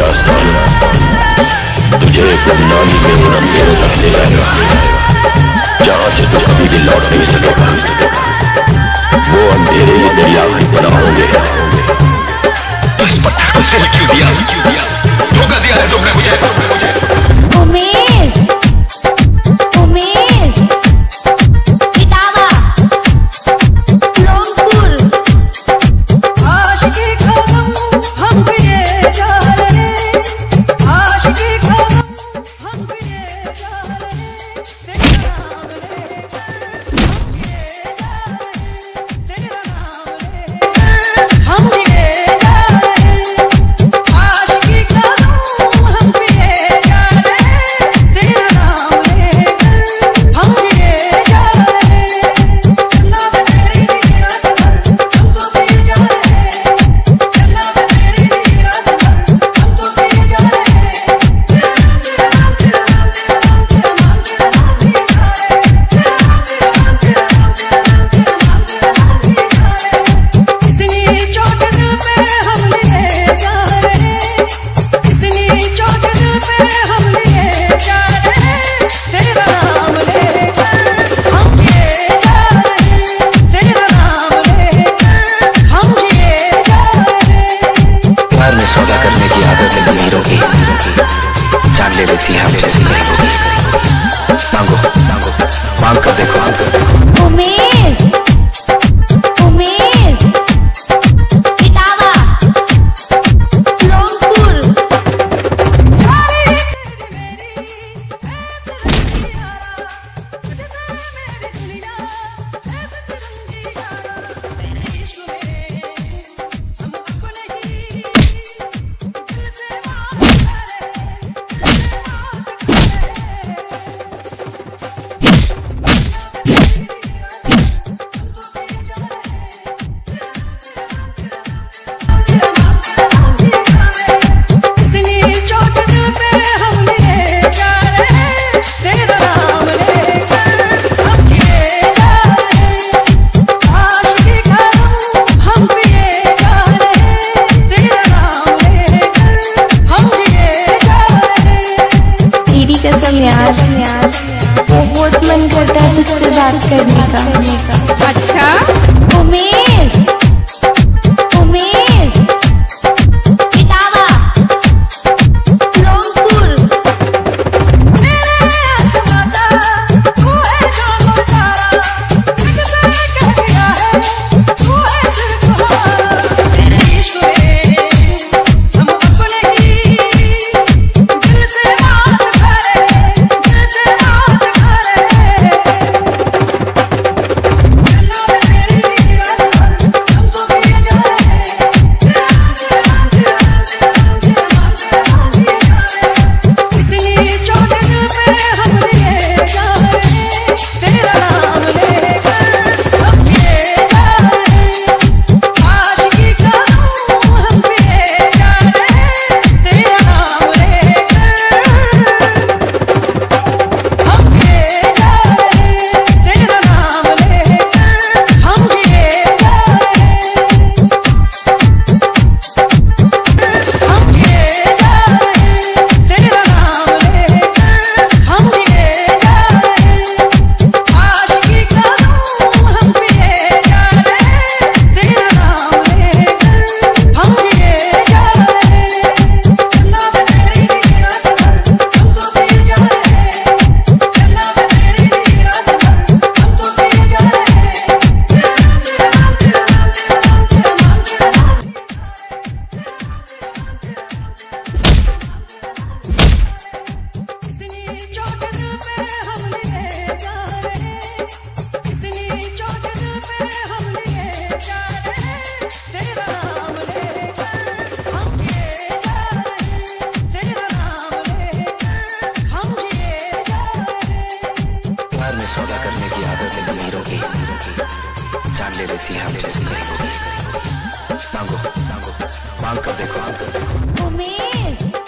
रास्ता तुझे गुमनामी में उड़न पेड़ों तक ले जाएगा जहाँ से तू कभी भी लौट नहीं सकेगा वो अंधेरे ही तेरी बना पनाह बाज़ार में सौदा करने की आदत अमीरों की जान ले लेती है हम जैसे नहीं होगी। मांगो मांगो, मांग कर देखो, मांग कर देखो। उमेश! कसम यार। बहुत मन करता है तुझसे बात करने का। अच्छा? उमेश उमेश। यहाँ मेरे से कहीं मांगो मांगो मांग कर देखो मांग कर देखो उमेश